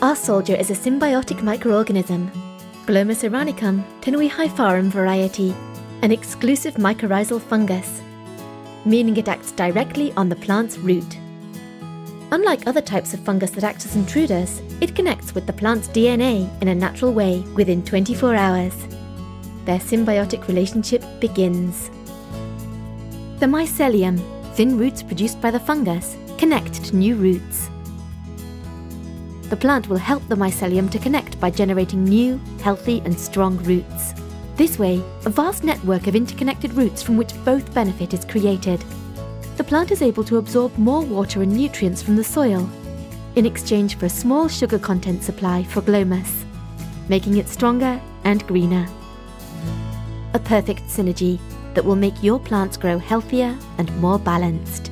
Our soldier is a symbiotic microorganism, Glomus iranicum tenuihypharum variety, an exclusive mycorrhizal fungus, meaning it acts directly on the plant's root. Unlike other types of fungus that act as intruders, it connects with the plant's DNA in a natural way within 24 hours. Their symbiotic relationship begins. The mycelium, thin roots produced by the fungus, connect to new roots. The plant will help the mycelium to connect by generating new, healthy and strong roots. This way, a vast network of interconnected roots from which both benefit is created. The plant is able to absorb more water and nutrients from the soil, in exchange for a small sugar content supply for glomus, making it stronger and greener. A perfect synergy that will make your plants grow healthier and more balanced.